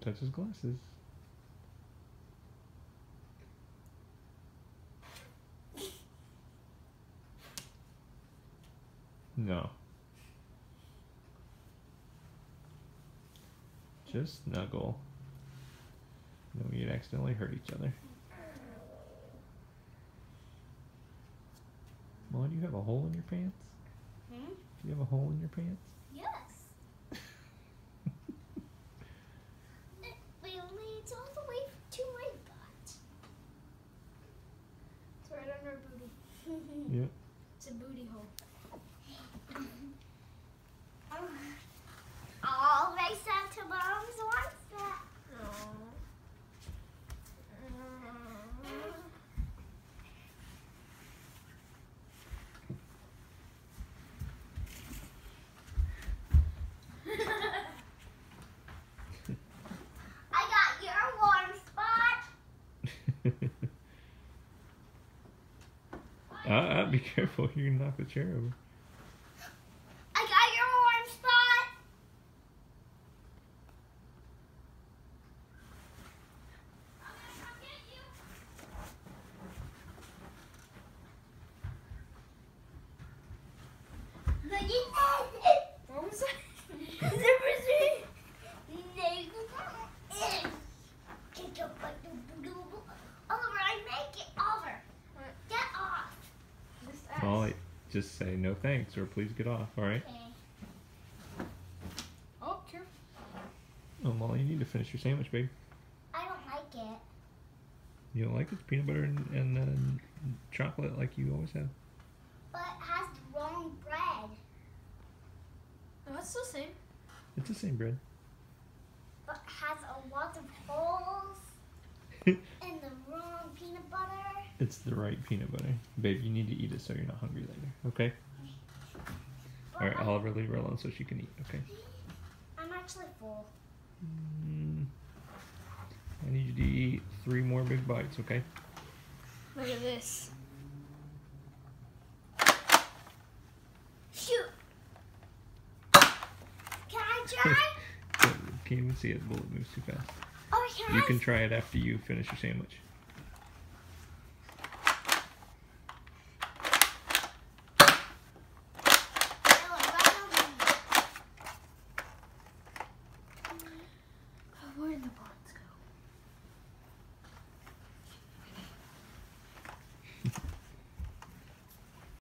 Don't touch his glasses. No. Just snuggle. Then we'd accidentally hurt each other. Molly, do you have a hole in your pants? Hmm? Do you have a hole in your pants? Yes. It leads all the way to my butt. It's right on her booty. Yep. It's a booty hole. All my Santa moms wants that. I got your warm spot. uh, uh, be careful. You're going knock the chair over. I got your warm spot. I'm gonna come get you. What was that? Oliver, I make it over. Get off. Molly, just say no thanks or please get off, alright? Okay. Oh, careful. Oh, Molly, you need to finish your sandwich, babe. I don't like it. You don't like it? Peanut butter and, and uh, chocolate like you always have? But it has the wrong bread. No, it's the same. It's the same bread. But has a lot of holes It's the right peanut butter. Babe, you need to eat it so you're not hungry later, okay? Alright, Oliver, leave her alone so she can eat, okay? I'm actually full. Mm, I need you to eat three more big bites, okay? Look at this. Shoot. Can I try? Can't even see it. The bullet moves too fast. oh, can You I? can try it after you finish your sandwich.